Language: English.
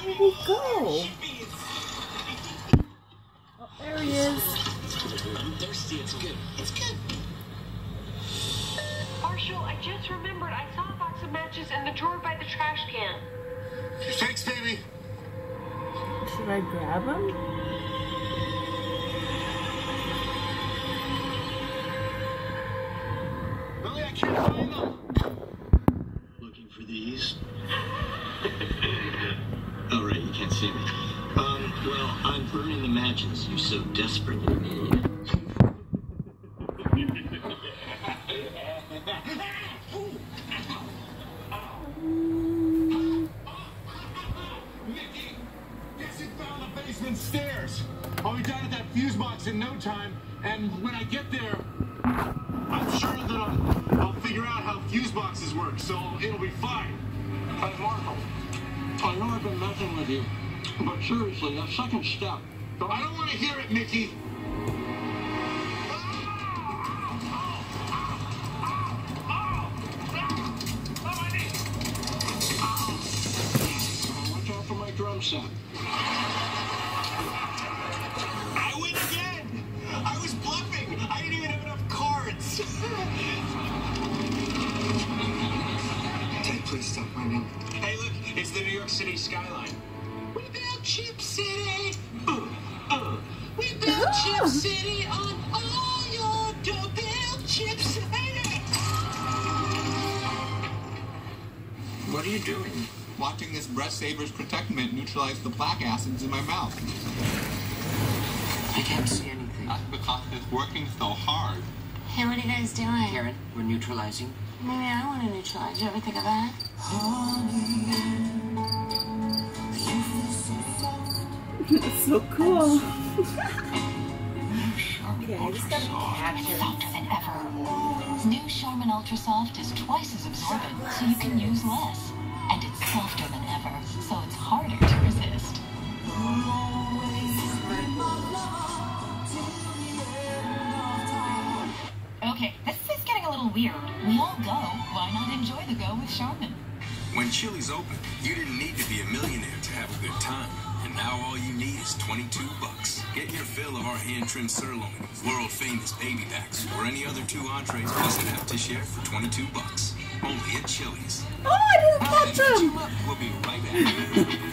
he go? Oh, there he is. I'm thirsty. It's good. It's good. Marshall, I just remembered I saw a box of matches in the drawer by the trash can. Thanks, baby. Should I grab him? Really, I can't find them. Looking for these? oh, right. You can't Um, well, I'm burning the matches you so desperately need. Basement stairs? I'll be down at that fuse box in no time, and when I get there, I'm sure that I'll, I'll figure out how fuse boxes work, so it'll be fine. Hey, Marshall, I know I've been messing with you, but seriously, that second step, I don't want to hear it, Mickey. watch out for my drum set. I win again! I was bluffing! I didn't even have enough cards! Ted, please stop winning. Hey, it's the New York City skyline. We built Chip City! We built Chip City on all your dough. Built Chip City! What are you doing? Watching this breath savers protectment neutralize the black acids in my mouth. I can't see anything. That's because it's working so hard. Hey, what are you guys doing? Karen, we're neutralizing. Maybe I want to neutralize. You ever think of that? It's so cool. Okay, I just gotta catch it. Than ever. New Charmin Ultra Soft is twice as absorbent, so you can use less. And it's softer than Okay, this is getting a little weird. We all go. Why not enjoy the go with Charmin? When Chili's open, you didn't need to be a millionaire to have a good time. And now all you need is 22 bucks. Get your fill of our hand-trimmed sirloin, world famous baby backs, or any other two entrees plus an half to share for 22 bucks. Only at Chili's. Oh, I didn't catch him. We'll be right back.